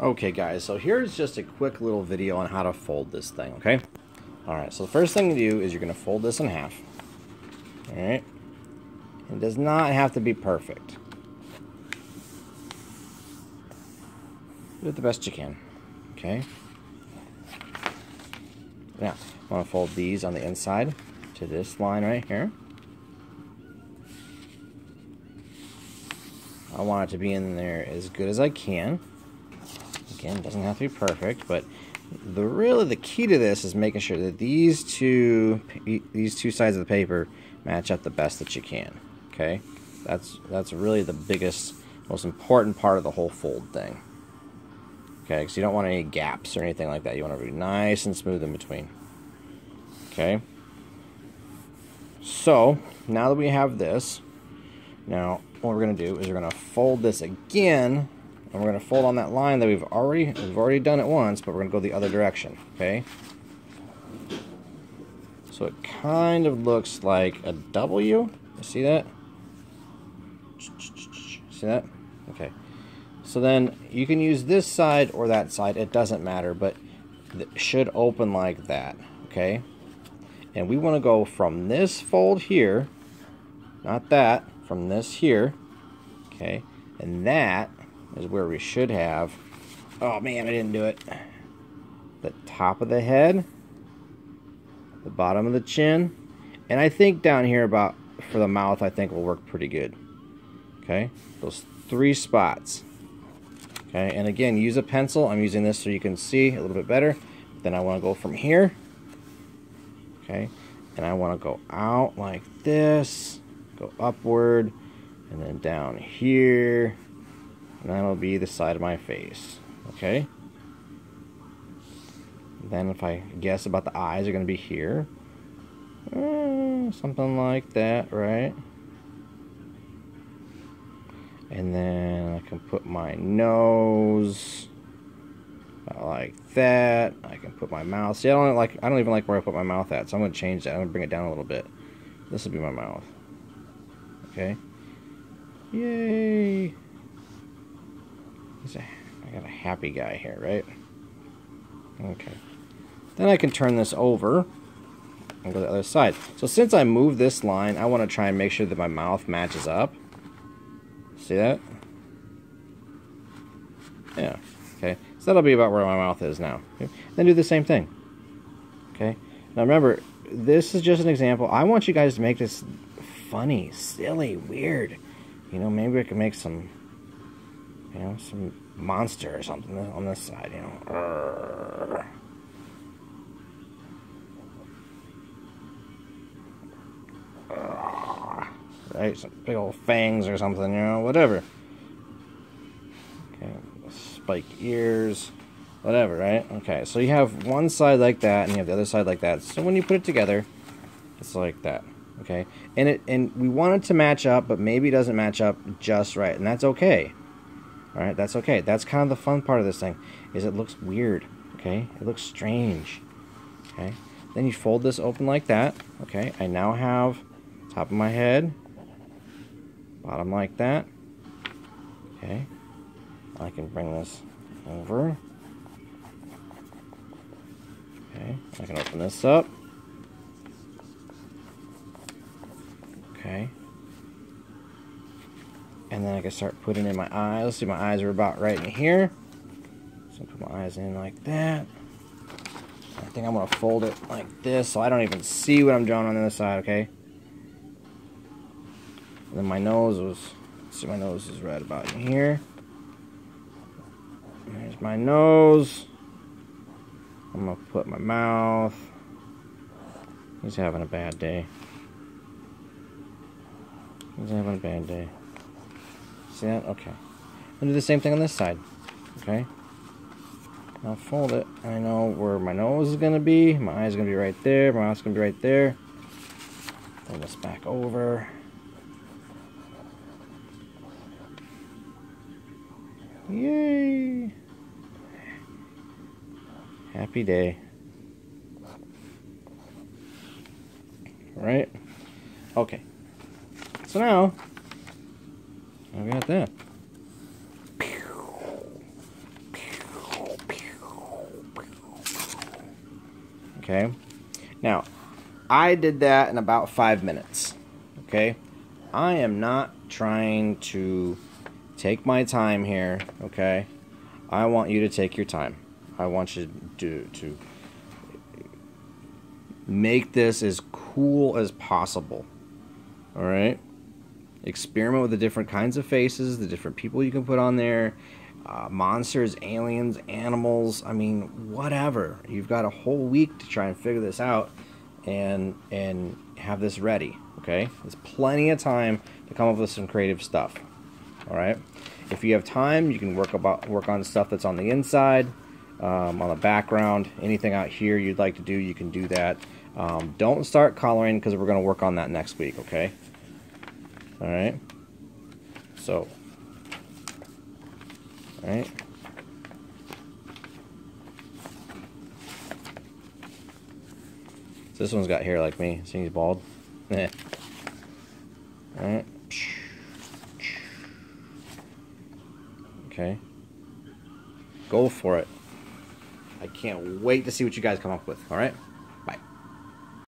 Okay guys, so here's just a quick little video on how to fold this thing, okay? Alright, so the first thing to do is you're going to fold this in half. Alright? It does not have to be perfect. Do it the best you can. Okay? Now, I want to fold these on the inside to this line right here. I want it to be in there as good as I can. Again, doesn't have to be perfect, but the really the key to this is making sure that these two these two sides of the paper match up the best that you can. Okay, that's that's really the biggest, most important part of the whole fold thing. Okay, because you don't want any gaps or anything like that. You want to be nice and smooth in between. Okay. So now that we have this, now what we're to do is we're to fold this again and we're going to fold on that line that we've already we've already done it once, but we're going to go the other direction, okay? So it kind of looks like a W. You see that? See that? Okay. So then you can use this side or that side. It doesn't matter, but it should open like that, okay? And we want to go from this fold here, not that, from this here, okay? And that is where we should have, oh man, I didn't do it. The top of the head, the bottom of the chin, and I think down here about for the mouth, I think will work pretty good. Okay, those three spots. Okay, and again, use a pencil. I'm using this so you can see a little bit better. Then I want to go from here. Okay, and I want to go out like this, go upward, and then down here, and that'll be the side of my face. Okay? Then if I guess about the eyes are going to be here. Uh, something like that, right? And then I can put my nose like that. I can put my mouth. See, I don't like. I don't even like where I put my mouth at. So I'm to change that. I'm to bring it down a little bit. This will be my mouth. Okay. Yay! I got a happy guy here, right? Okay. Then I can turn this over and go to the other side. So since I moved this line, I want to try and make sure that my mouth matches up. See that? Yeah. Okay. So that'll be about where my mouth is now. Okay. Then do the same thing. Okay. Now remember, this is just an example. I want you guys to make this funny, silly, weird. You know, maybe I can make some you know, some monster or something on this side, you know. Right, some big old fangs or something, you know, whatever. Okay, spike ears, whatever, right? Okay, so you have one side like that, and you have the other side like that. So when you put it together, it's like that. Okay, and it and we want it to match up, but maybe it doesn't match up just right, and that's okay. All right, that's okay. That's kind of the fun part of this thing, is it looks weird, okay? It looks strange, okay? Then you fold this open like that, okay? I now have top of my head, bottom like that, okay? I can bring this over, okay? I can open this up, I can start putting in my eyes. Let's see, my eyes are about right in here. So put my eyes in like that. I think I'm going to fold it like this so I don't even see what I'm drawing on the other side, okay? And then my nose was, see my nose is right about in here. There's my nose. I'm going to put my mouth. He's having a bad day. He's having a bad day. See that? Okay. And do the same thing on this side. Okay. Now fold it. I know where my nose is going to be. My eye is going to be right there. My mouth's going to be right there. Fold this back over. Yay! Happy day. Right? Okay. So now, Look at that. Okay. Now, I did that in about five minutes. Okay. I am not trying to take my time here. Okay. I want you to take your time. I want you to to make this as cool as possible. All right. Experiment with the different kinds of faces, the different people you can put on there, uh, monsters, aliens, animals. I mean, whatever. You've got a whole week to try and figure this out and and have this ready. Okay, there's plenty of time to come up with some creative stuff. All right. If you have time, you can work about work on stuff that's on the inside, um, on the background, anything out here you'd like to do, you can do that. Um, don't start coloring because we're going to work on that next week. Okay. All right. So. All right. So this one's got hair like me. See, he's bald. Yeah. Alright. Okay. Go for it. I can't wait to see what you guys come up with, alright?